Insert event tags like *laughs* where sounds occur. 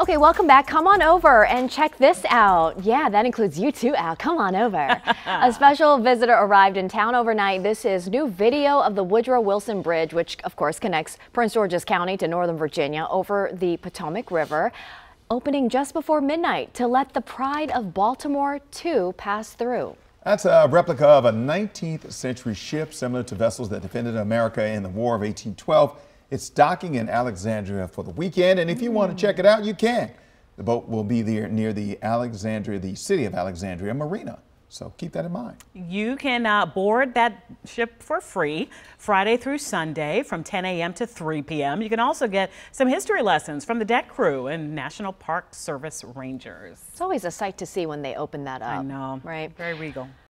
Okay, welcome back. Come on over and check this out. Yeah, that includes you too, Al. Come on over. *laughs* a special visitor arrived in town overnight. This is new video of the Woodrow Wilson Bridge, which of course connects Prince George's County to Northern Virginia over the Potomac River, opening just before midnight to let the Pride of Baltimore 2 pass through. That's a replica of a 19th century ship similar to vessels that defended America in the War of 1812. It's docking in Alexandria for the weekend, and if you want to check it out, you can. The boat will be there near the Alexandria, the city of Alexandria Marina. So keep that in mind. You can uh, board that ship for free Friday through Sunday from 10 a.m. to 3 p.m. You can also get some history lessons from the deck crew and National Park Service Rangers. It's always a sight to see when they open that up. I know. Right. Very regal.